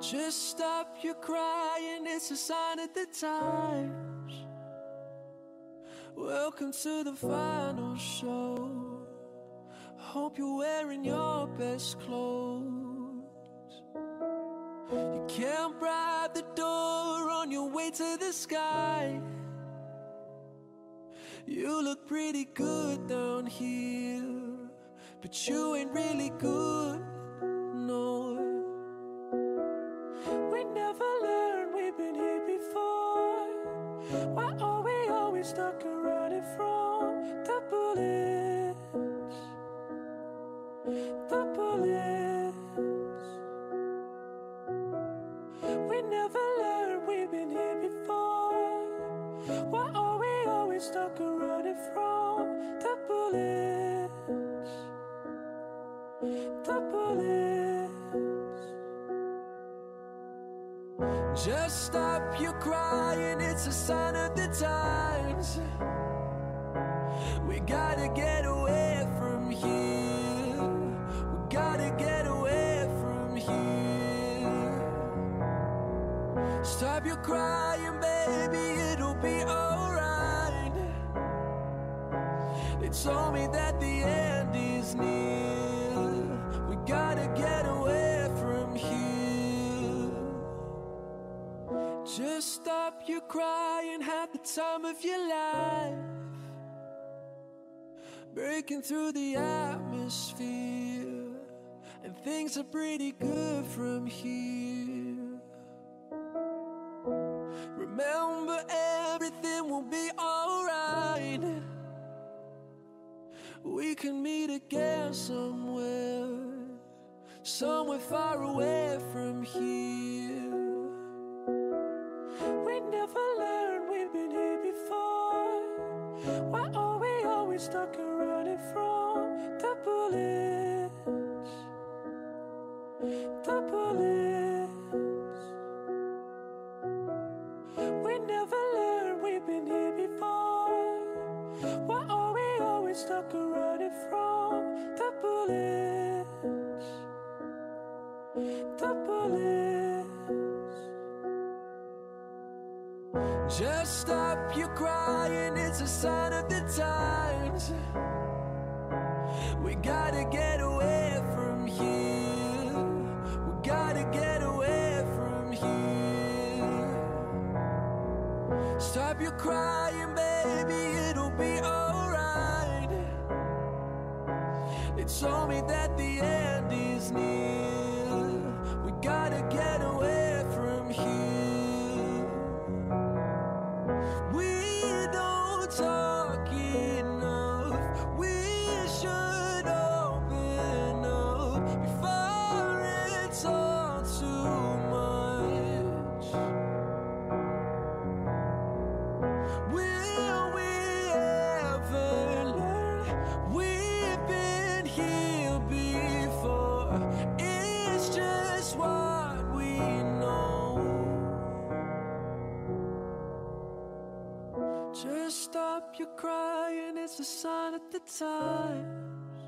Just stop your crying, it's a sign of the times. Welcome to the final show. Hope you're wearing your best clothes. You can't bribe the door on your way to the sky. You look pretty good down here, but you ain't really good, never Just stop your crying, it's a sign of the times. We gotta get away from here. We gotta get away from here. Stop your crying, baby, it'll be alright. They told me that the end is near. Just stop your crying, have the time of your life. Breaking through the atmosphere, and things are pretty good from here. Remember, everything will be alright. We can meet again somewhere, somewhere far away from here. Stuck running from the bullets? The bullets. We never learned we've been here before. Why are we always stuck and running from the bullets? The bullets. Just stop your crying, it's a sign of the times. We gotta get away from here. We gotta get away from here. Stop your crying, baby, it'll be alright. They told me that the end is near. Just stop your crying, it's a sign of the times.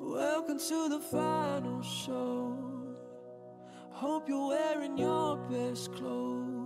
Welcome to the final show. Hope you're wearing your best clothes.